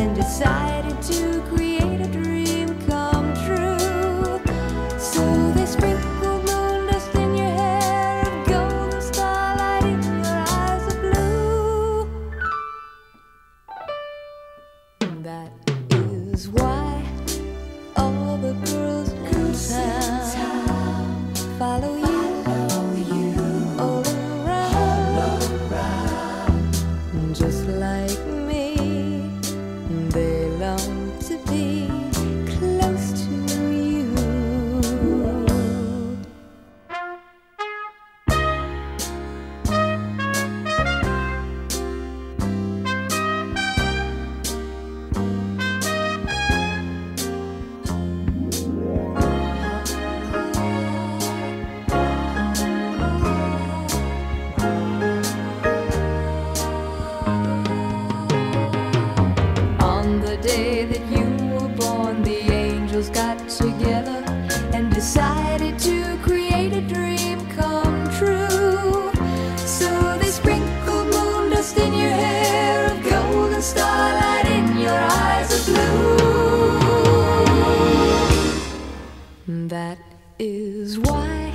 and decided to create a dream come true. So they sprinkled moon dust in your hair of gold and starlight in your eyes of blue. That is why all the girls in town follow you. Just like me, angels got together and decided to create a dream come true. So they sprinkled moon dust in your hair of gold and starlight in your eyes of blue. That is why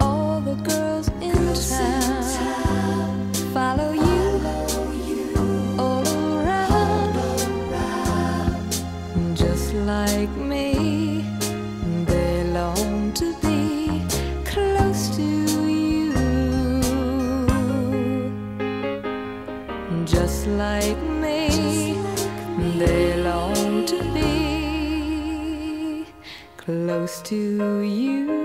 all the girls in town follow you all around, just like me. Like me. They long to be close to you.